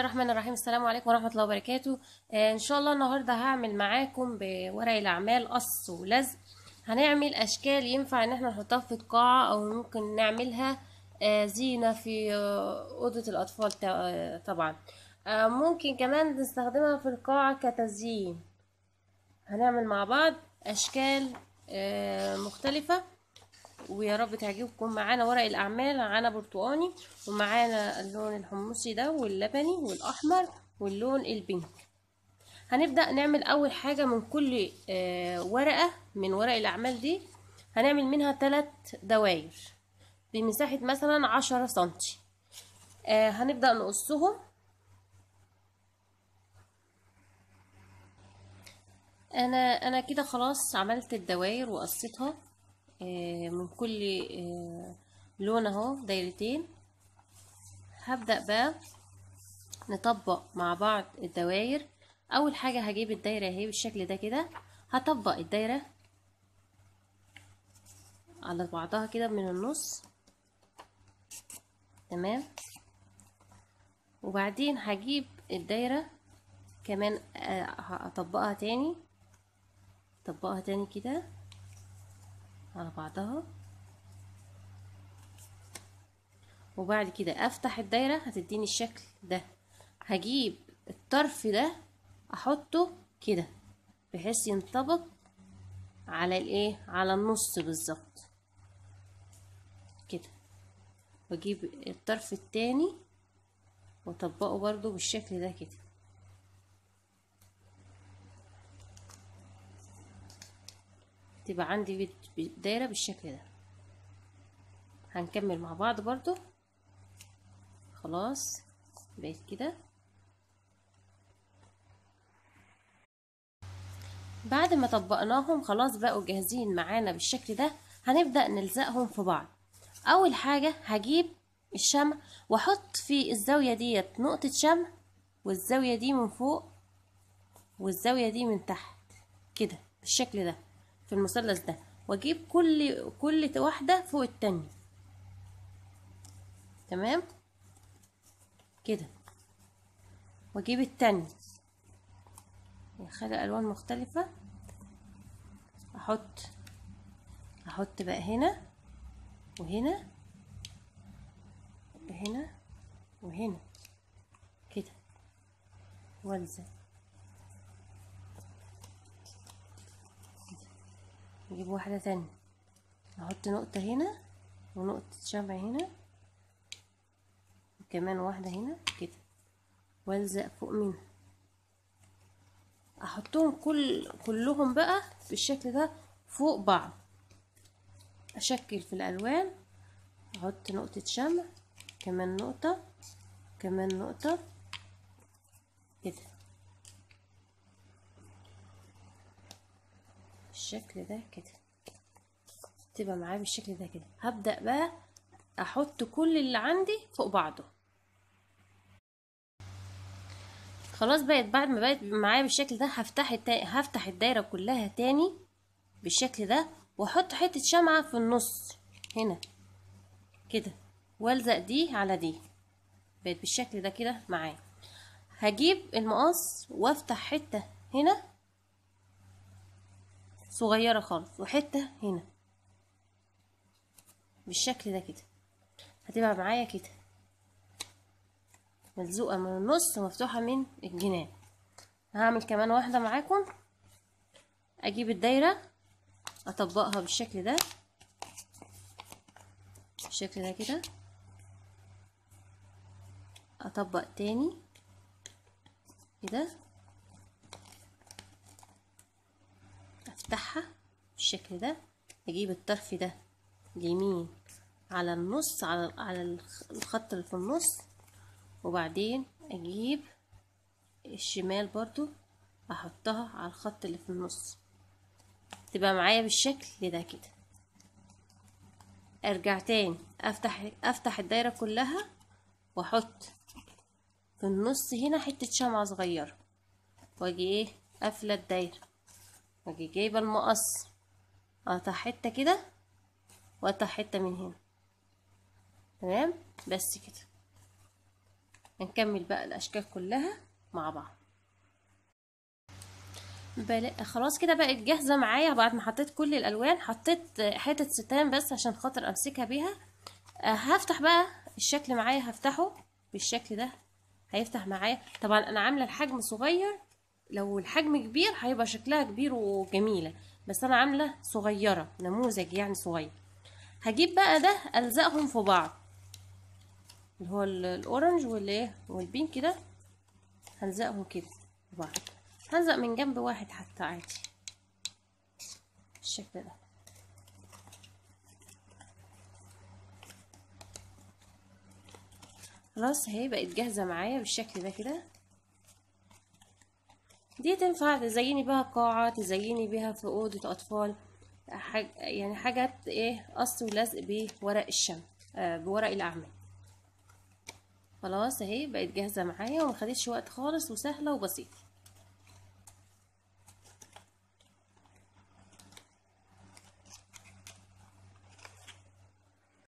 الله الرحمن الرحيم. السلام عليكم ورحمة الله وبركاته. آه، إن شاء الله النهاردة هعمل معاكم بورق الأعمال قص ولزق هنعمل أشكال ينفع إن إحنا نحطها في القاعة أو ممكن نعملها آه، زينة في آه، تا- آه، طبعا. آه، ممكن كمان نستخدمها في القاعة كتزيين. هنعمل مع بعض أشكال آه، مختلفة. ويا رب تعجبكم. معانا ورق الأعمال معانا برتقاني ومعانا اللون الحمصي ده واللبني والأحمر واللون ال pink. هنبدأ نعمل أول حاجة من كل آه، ورقة من ورق الألوان دي هنعمل منها ثلاث دواير بمساحة مثلا عشرة سنتي. آه، هنبدأ نقصهم. أنا أنا كده خلاص عملت الدواير وقصيتها. من كل آه، لون اهو دايرتين. هبدأ بقى نطبق مع بعض الدواير أول حاجة هجيب الدايرة اهي بالشكل ده كده. هطبق الدايرة على بعضها كده من النص. تمام؟ وبعدين هجيب الدايرة كمان آه، هطبقها تاني. اطبقها تاني كده. على بعضها وبعد كده أفتح الدايرة هتديني الشكل ده. هجيب الطرف ده أحطه كده بحيث ينطبق على الإيه؟ على النص بالظبط. كده. واجيب الطرف التاني وأطبقه برضو بالشكل ده كده. تبقى عندي دايرة بالشكل ده. هنكمل مع بعض برضو. خلاص بقيت كده. بعد ما طبقناهم خلاص بقوا جاهزين معانا بالشكل ده هنبدأ نلزقهم في بعض. أول حاجة هجيب الشمع وأحط في الزاوية ديت نقطة شمع والزاوية دي من فوق والزاوية دي من تحت كده بالشكل ده. في المثلث ده وأجيب كل كل واحدة فوق التانية. تمام؟ كده. وأجيب التانية. خلق ألوان مختلفة. أحط أحط بقى هنا وهنا هنا وهنا. كده. وألزق. نجيب واحدة تانية. نحط نقطة هنا ونقطة شمع هنا وكمان واحدة هنا كده. والزق فوق منها. أحطهم كل كلهم بقى بالشكل ده فوق بعض. أشكل في الألوان. أحط نقطة شمع كمان نقطة كمان نقطة كده. بالشكل ده كده. تبقى معايا بالشكل ده كده. هبدأ بقى أحط كل اللي عندي فوق بعضه. خلاص بقت بعد ما بقت معايا بالشكل ده هفتح التا... هفتح الدايرة كلها تاني بالشكل ده وأحط حتة شمعة في النص هنا. كده. وألزق دي على دي. بقت بالشكل ده كده معايا. هجيب المقص وأفتح حتة هنا صغيرة خالص وحتة هنا. بالشكل ده كده. هتبقى معايا كده. ملزوقة من النص ومفتوحة من الجناب. هعمل كمان واحدة معاكم. أجيب الدايرة أطبقها بالشكل ده. بالشكل ده كده. أطبق تاني. كده. أفتحها بالشكل ده أجيب الطرف ده اليمين على النص على على الخط اللي في النص وبعدين أجيب الشمال برضو أحطها على الخط اللي في النص. تبقى معايا بالشكل ده كده. أرجع تاني أفتح أفتح الدايرة كلها وأحط في النص هنا حتة شمعة صغيرة وأجي إيه قافلة الدايرة. واجي جايبة المقص اقطع حتة كده وأقطع حتة من هنا. تمام؟ بس كده. هنكمل بقى الأشكال كلها مع بعض. بلا... خلاص كده بقت جاهزة معايا. بعد ما حطيت كل الألوان حطيت حتة ستان بس عشان خاطر أمسكها بيها. أه هفتح بقى الشكل معايا هفتحه بالشكل ده. هيفتح معايا. طبعا أنا عاملة الحجم صغير لو الحجم كبير هيبقى شكلها كبير وجميلة. بس أنا عاملة صغيرة نموذج يعني صغير. هجيب بقى ده ألزقهم في بعض. اللي هو الأورنج والايه والبينك ده. هلزقهم كده في بعض. هلزق من جنب واحد حتى عادي. بالشكل ده. خلاص اهي بقت جاهزة معايا بالشكل ده كده. دي تنفع تزيني بيها قاعة تزيني بيها في أوضة أطفال حاج يعني حاجات إيه قص ولزق بورق الشمع آه بورق الأعمال. خلاص أهي بقت جاهزة معايا ومخدتش وقت خالص وسهلة وبسيطة.